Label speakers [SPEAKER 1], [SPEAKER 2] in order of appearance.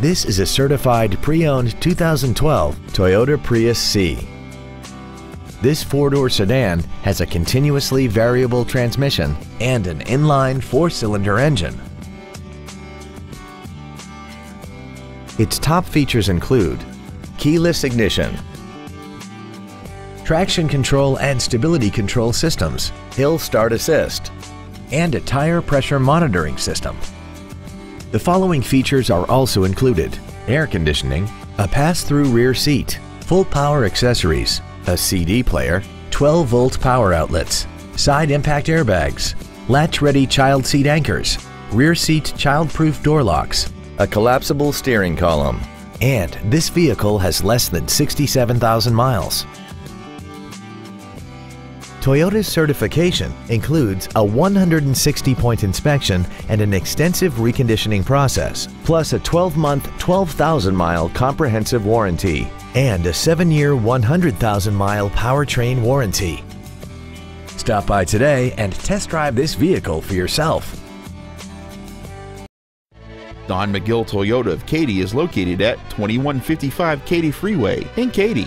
[SPEAKER 1] This is a certified pre-owned 2012 Toyota Prius C. This four-door sedan has a continuously variable transmission and an inline four-cylinder engine. Its top features include keyless ignition, traction control and stability control systems, hill start assist, and a tire pressure monitoring system. The following features are also included. Air conditioning, a pass-through rear seat, full power accessories, a CD player, 12 volt power outlets, side impact airbags, latch-ready child seat anchors, rear seat child-proof door locks, a collapsible steering column, and this vehicle has less than 67,000 miles. Toyota's certification includes a 160-point inspection and an extensive reconditioning process, plus a 12-month, 12,000-mile comprehensive warranty and a 7-year, 100,000-mile powertrain warranty. Stop by today and test drive this vehicle for yourself.
[SPEAKER 2] Don McGill Toyota of Katy is located at 2155 Katy Freeway in Katy.